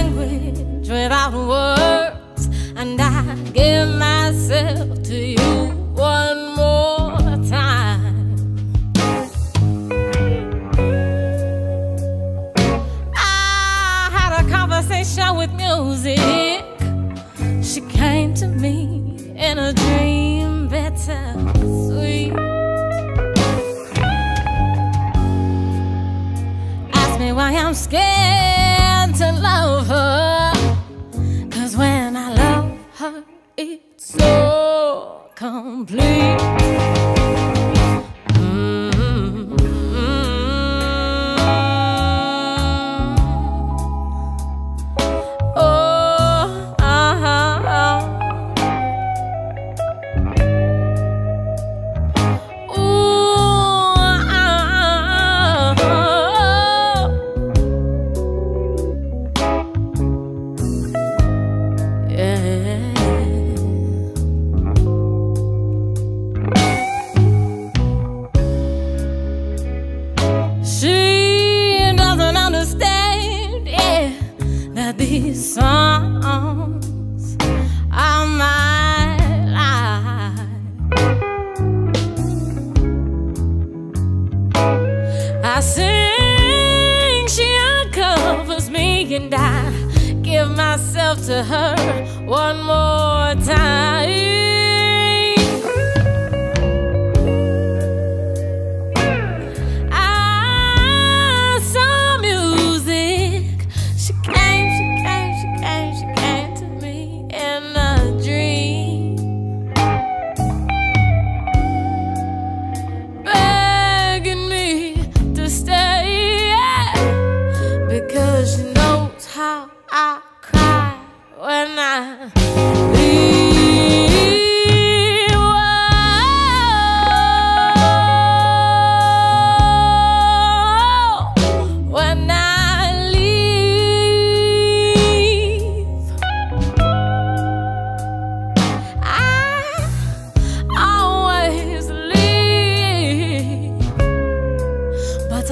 language without words, and I give myself to you one more time. I had a conversation with music, she came to me in a dream.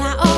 la hora.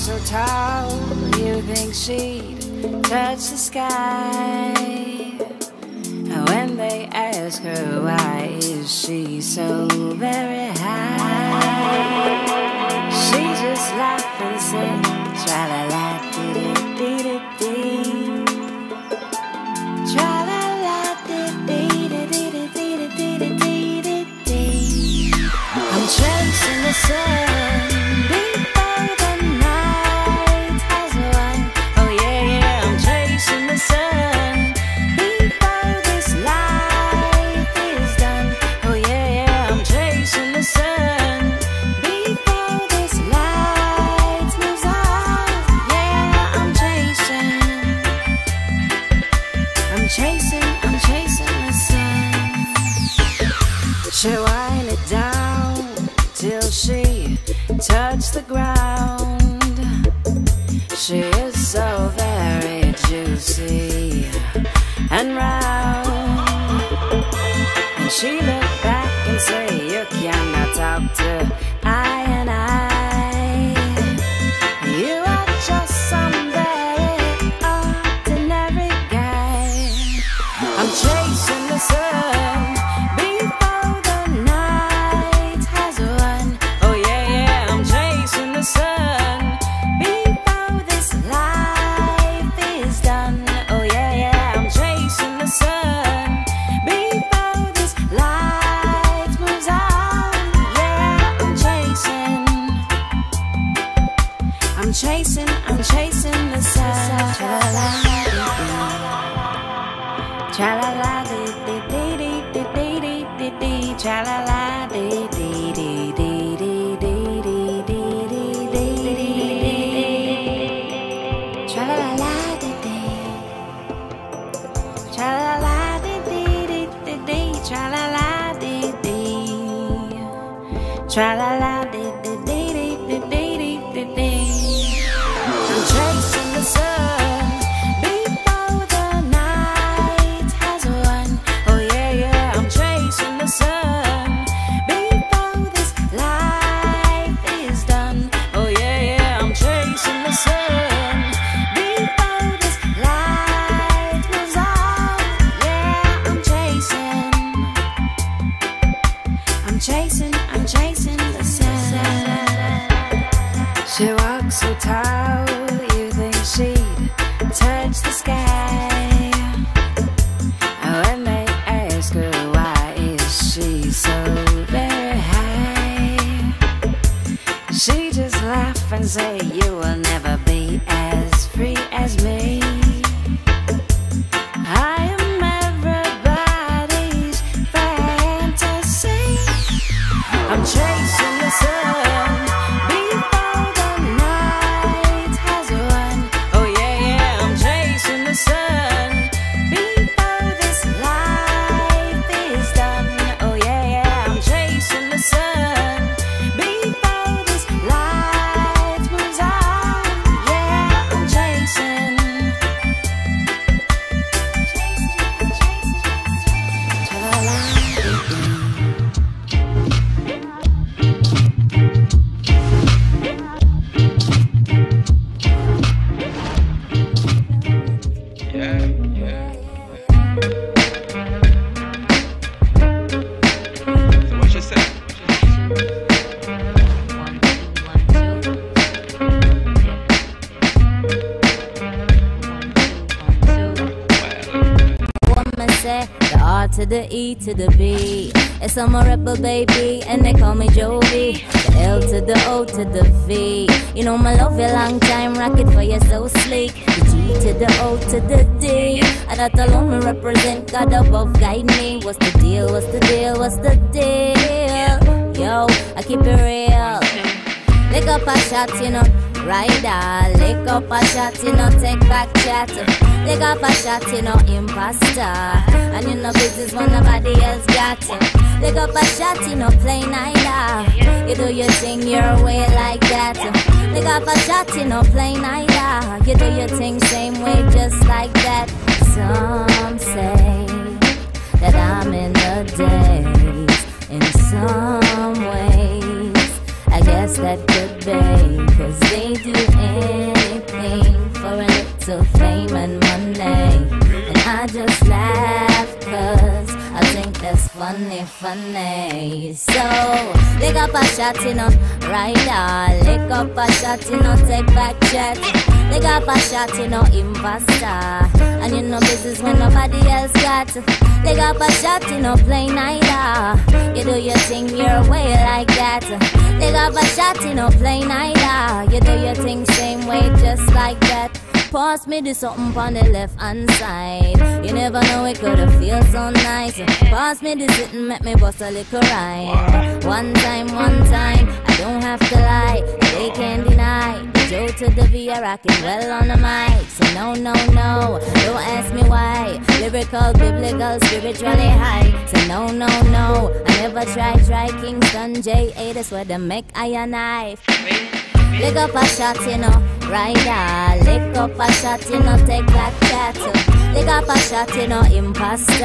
so tall, you think she'd touch the sky. When they ask her why is she so very high, she just laughs and sings, to the E to the B. It's I'm a rebel baby, and they call me Jovi. The L to the O to the V. You know my love you long time, rock it for you so sleek. The G to the O to the D. And that alone me represent God above guide me. What's the deal? What's the deal? What's the deal? Yo, I keep it real. Lick up a shot, you know, rider. Lick up a shot, you know, take back chat. Lick up a shot, you know, imposter. And you know, business when nobody else got it. Lick up a shot, you know, play neither. You do your thing your way like that. Lick up a shot, you know, play neither. You do your thing funny, So, lick up a shot, you know, rider Lick up a shot, you know, take back chat Lick up a shot, you know, imposter. And you know business when nobody else got. Lick up a shot, you know, play neither. You do your thing your way like that. Lick up a shot, you know, play neither. You do your thing same way just like that Pass me the something on the left hand side. You never know it coulda feel so nice. Pass me the sitting, make me bust a little rhyme. One time, one time, I don't have to lie. They can't deny. The Joe to the V, I rockin' well on the mic. So no, no, no, don't ask me why. Lyrical, biblical, spiritually high. So no, no, no, I never try, try Kingston J8. That's where they make iron knife. Lick up a shot, you know, rider. Lick up a shot, you know, take back chat. Lick up a shot, you know, imposter.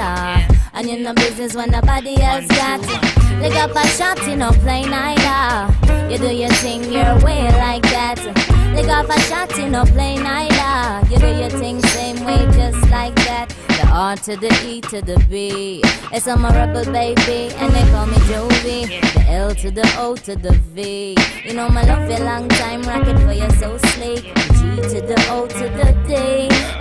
And you know business when nobody else got. it. Lick up a shot, you know, play neither. You do your thing your way like that. Lick up a shot, you know, play neither. You do your thing same way, just like that. The R to the E to the B. It's a rebel baby, and they call me Jovi. The L to the O to the V. You know my love for long time, rocking for you so sleek. G to the O to the D.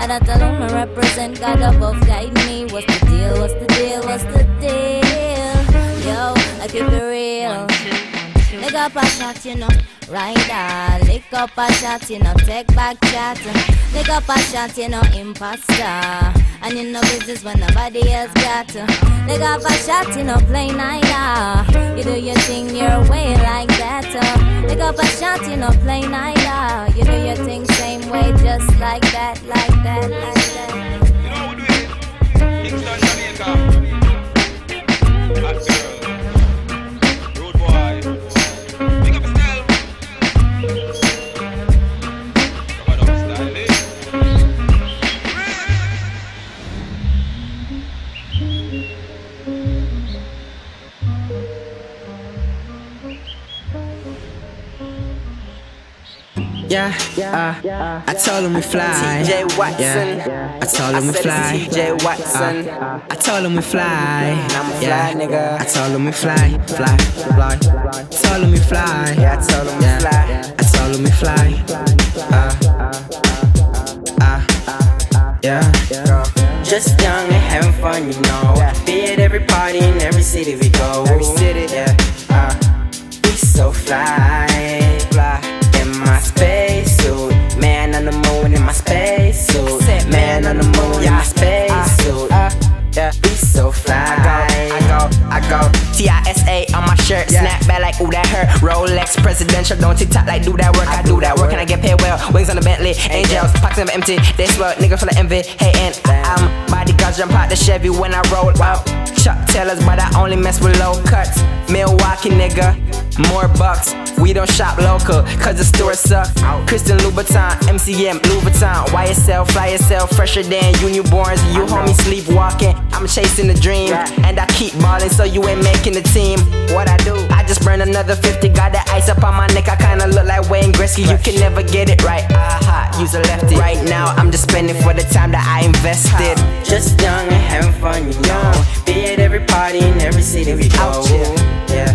And that alone I represent God above guide me. What's the deal? What's the deal? What's the deal? Yo, I keep it real. Lick up a shot, you know. Rider, lick up a shot, you know. Take back chat. Lick up a shot, you know. Imposter. And you know business when nobody else got to. Lick up a shot, you know. Play neither. You do your thing your way like that. Lick up a shot, you know. Play neither. You do your thing same way, just like that, like that, like that. You know how we do? Kingston, Jamaica. Uh, I told him we fly. TJ Watson. Yeah, I told him we fly. TJ Watson. Uh, I told him we fly. I'm a fly yeah. nigga. I told him we fly, fly, fly. Told him we fly. Yeah, I told him we fly. I told him we fly. Uh, uh, yeah. Just young and having fun, you know. Be at every party in every city we go. Every city, yeah. Uh, we so fly, fly in my space shirt. Snap back like, ooh, that hurt. Rolex presidential. Don't TikTok like, do that work. I do that work. And I get paid well. Wings on the Bentley. Angels. Pockets never empty. They swell. Nigga full of envy. Hey, Hating. I'm bodyguards jump out the Chevy when I roll out. Chuck Taylors, but I only mess with low cuts. Milwaukee, nigga. More bucks. We don't shop local, cause the store suck. Christian Louboutin, MCM, Louis Vuitton. YSL, fly yourself, fresher than you newborns. You homie sleepwalking. I'm chasing the dream. And I keep balling, so you ain't making the team. What I do? I just burn another 50. Got that ice up on my neck. I kinda look like Wayne Gretzky. You can never get it right. Aha, use a lefty. Right now, I'm just spending for the time that I invested. Just young and having fun, you know. Be at every party in every city we go. Yeah,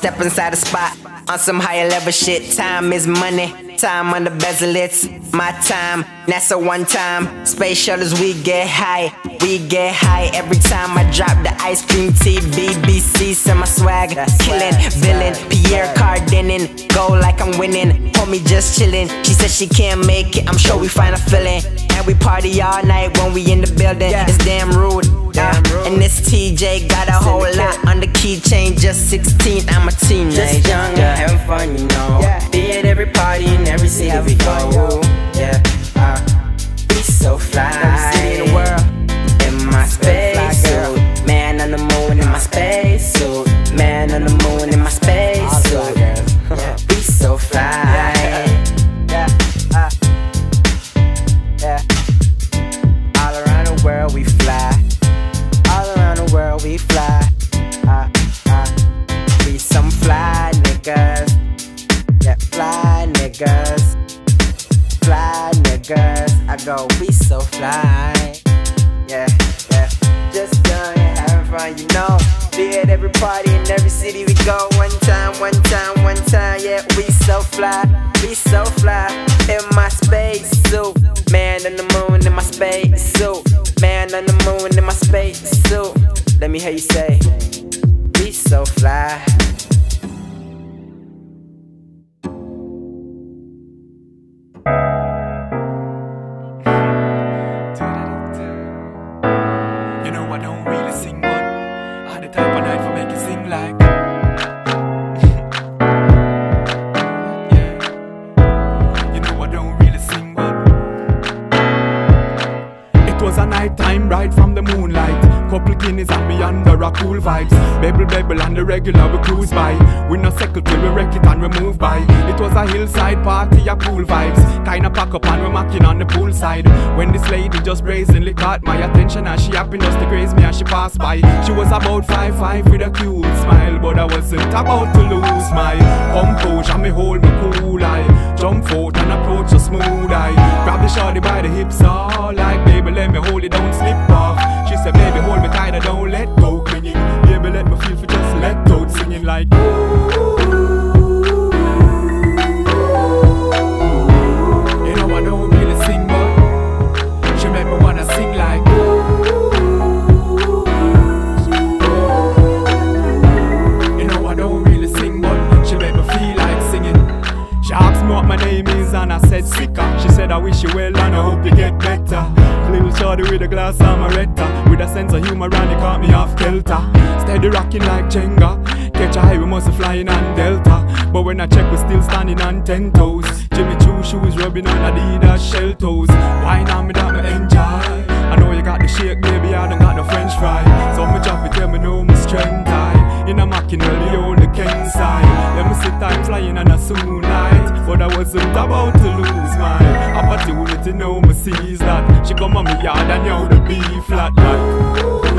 step inside the spot. On some higher level shit. Time is money. Time on the bezel, it's my time. NASA one time. Space shuttles, we get high. We get high every time I drop the ice cream tea. BBC, send my swag. Killing, villain, Pierre Cardinin. Go like I'm winning. Homie just chillin'. She said she can't make it. I'm sure we find a feeling. We party all night when we in the building. It's damn rude. Uh, and this TJ got a whole lot on the keychain. Just 16, I'm a teenager. Just young and having fun, you know. Be at every party in every city we go. Yeah, uh, we so fly. So fly. We so fly. In my space suit. Man on the moon in my space suit. And me cool vibes. Bebble bebble and the regular we cruise by. We no settle till we wreck it and we move by. It was a hillside party, a cool vibes. Kinda pack up and we macking on the poolside. When this lady just brazenly caught my attention and she happened just to graze me as she passed by. She was about five five with a cute smile, but I wasn't about to lose my composure. Me hold me cool eye, jump out and approach her smooth eye. Grab the shorty by the hips, all like baby let me hold it, don't slip off. Said baby hold me tight, I don't let go, clinging. Baby let me feel for just let go, singing like. You know I don't really sing, but she make me wanna sing like. You know I don't really sing, but she me feel like singing. She asked me what my name is, and I said Sika. She said I wish you well, and I hope you get better. Little shorty with a glass amaretta, with a sense of humor, and it caught me off kelter. Steady rocking like Jenga. Catch a high, we must flying on Delta. But when I check, we still standing on ten toes. Jimmy Choo shoes rubbing on Adidas shell toes. Wine on me that me enjoy. I know you got the shake, baby. I don't got no French fry. So me drop it, tell me know my strength high. In a Machiavelli, on the king side. Let me see time flying on a soon light. But I wasn't about to lose my opportunity. Know me sees that she come on me yard and yo the B flat like.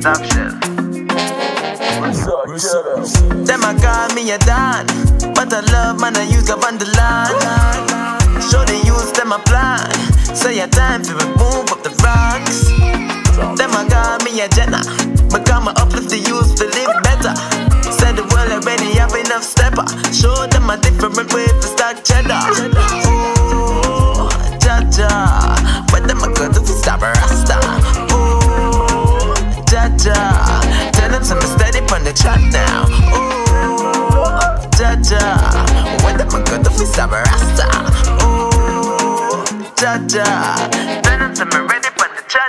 Top shelf. Them a call me a Don, but I love man I use up on the line. Show the use them a plan. Say a time for remove up the rocks. Them a call me a Jenna, but come uplift the youth to live better. Said the world already have enough stepper. Show them a different way to stack cheddar. Ooh, cha now. Oh, cha cha. When the mango to miss our rasta. Oh, cha cha. Then I'm ready for the cha.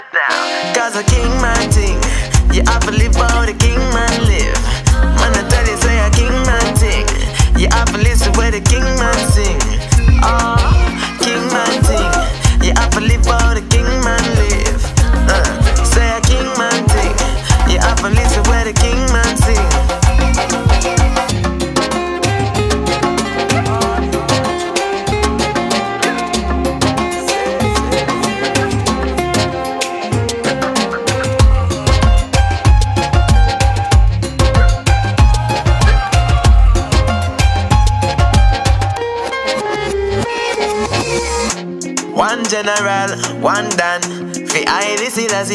Cause a king my thing. Yeah, I believe all the king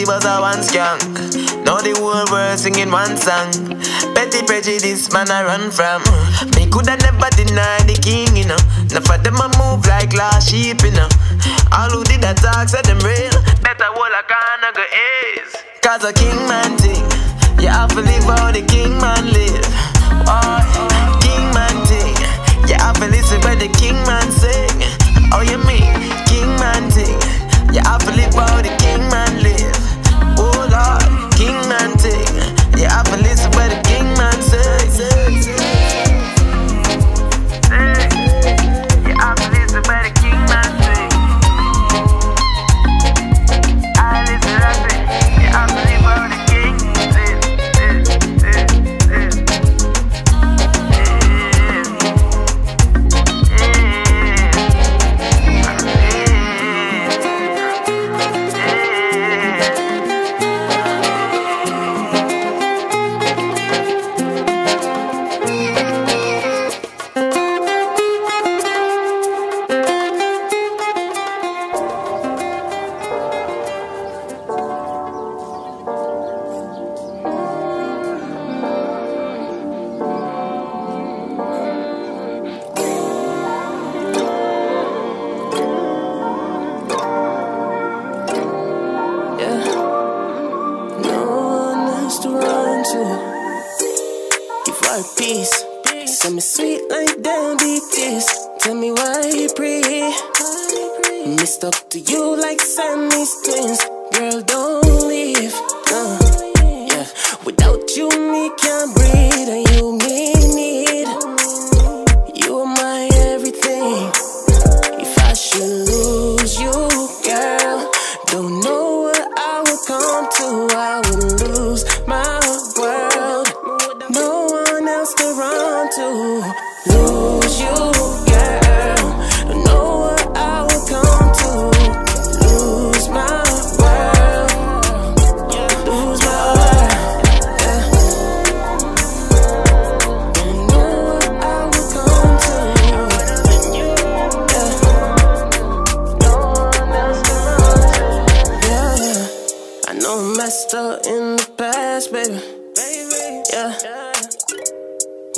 was a one skunk. Now the whole world singing one song. Petty prejudice, man, I run from. Me coulda never deny the king, you know. Enough of them a move like lost sheep, you know. All who did that talk said them real. Better hold a corner go is. Cause a king man thing. You have to live how the king man live. Oh,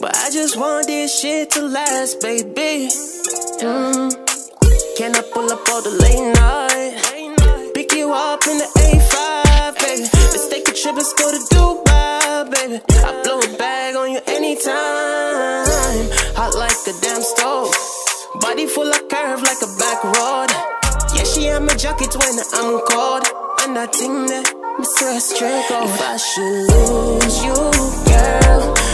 but I just want this shit to last, baby. Mm. Can I pull up all the late night? Pick you up in the A5, baby. Let's take a trip, let's go to Dubai, baby. I blow a bag on you anytime. Hot like a damn stove. Body full of curve like a back road. Yeah, she had my jacket when I'm cold. And I think that stress straight If I should lose you, girl,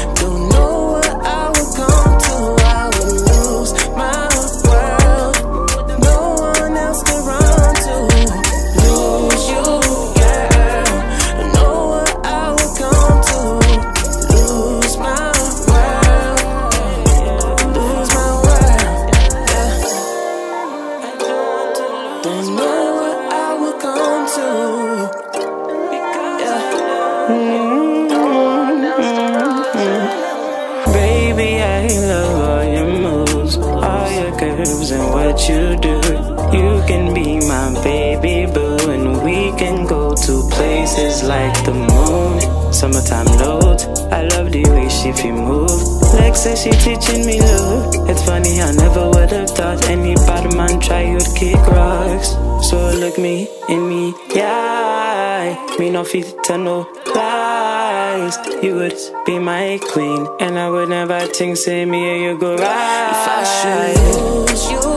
Summertime notes, I love the way she feel move. Like she teaching me love. It's funny, I never would have thought any bad man try would kick rocks. So look me in me, yeah. Me no fit to no lies. You would be my queen, and I would never think say me you go right. If I should lose you,